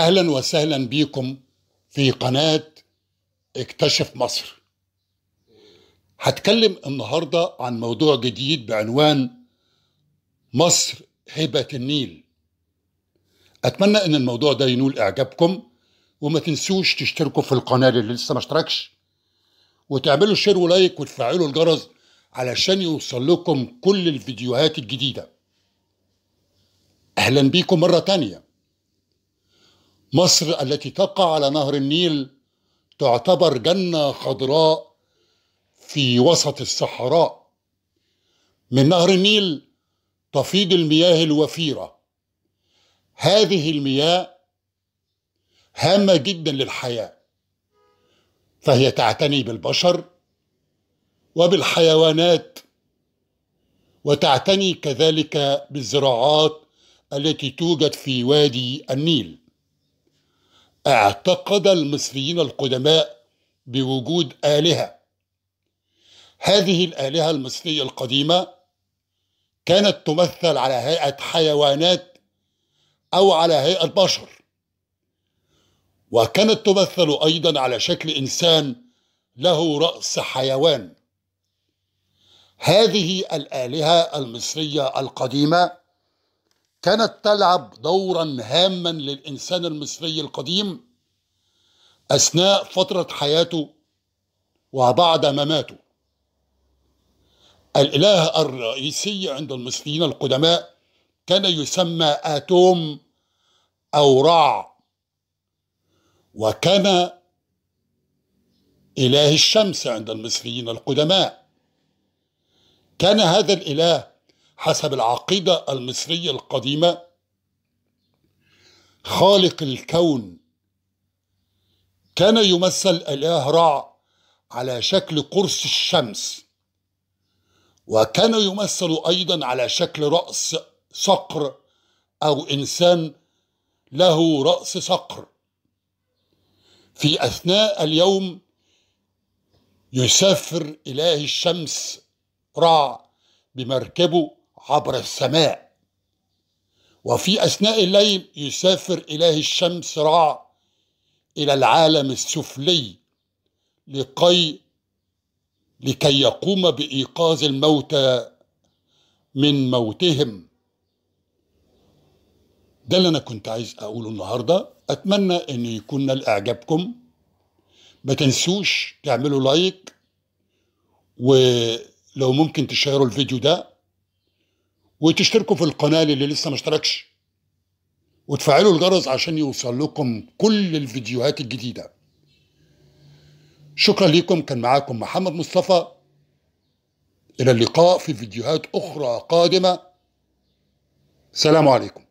أهلا وسهلا بكم في قناة اكتشف مصر. هتكلم النهارده عن موضوع جديد بعنوان مصر هبه النيل. أتمنى إن الموضوع ده ينول إعجابكم وما تنسوش تشتركوا في القناة اللي لسه ما اشتركش وتعملوا share و like وتفعلوا الجرس علشان يوصل لكم كل الفيديوهات الجديدة. أهلا بيكم مرة تانية. مصر التي تقع على نهر النيل تعتبر جنة خضراء في وسط الصحراء. من نهر النيل تفيض المياه الوفيرة. هذه المياه هامة جدا للحياة فهي تعتني بالبشر وبالحيوانات وتعتني كذلك بالزراعات التي توجد في وادي النيل. اعتقد المصريين القدماء بوجود آلهة. هذه الآلهة المصرية القديمة كانت تمثل على هيئة حيوانات أو على هيئة بشر وكانت تمثل أيضا على شكل إنسان له رأس حيوان. هذه الآلهة المصرية القديمة كانت تلعب دورا هاما للإنسان المصري القديم أثناء فترة حياته وبعد مماته. الإله الرئيسي عند المصريين القدماء كان يسمى آتوم أو رع وكان إله الشمس عند المصريين القدماء. كان هذا الإله حسب العقيدة المصرية القديمة خالق الكون كان يمثل إله رع على شكل قرص الشمس وكان يمثل أيضا على شكل رأس صقر أو إنسان له رأس صقر. في أثناء اليوم يسافر إله الشمس رع بمركبه عبر السماء. وفي أثناء الليل يسافر إله الشمس رع إلى العالم السفلي لكي لكي يقوم بإيقاظ الموتى من موتهم. ده اللي أنا كنت عايز أقوله النهاردة. أتمنى أن يكون نال إعجابكم ما تنسوش تعملوا لايك ولو ممكن تشيروا الفيديو ده. وتشتركوا في القناة اللي لسه ما اشتركش. وتفعلوا الجرس عشان يوصل لكم كل الفيديوهات الجديدة. شكرا لكم كان معاكم محمد مصطفى. إلى اللقاء في فيديوهات أخرى قادمة. سلام عليكم.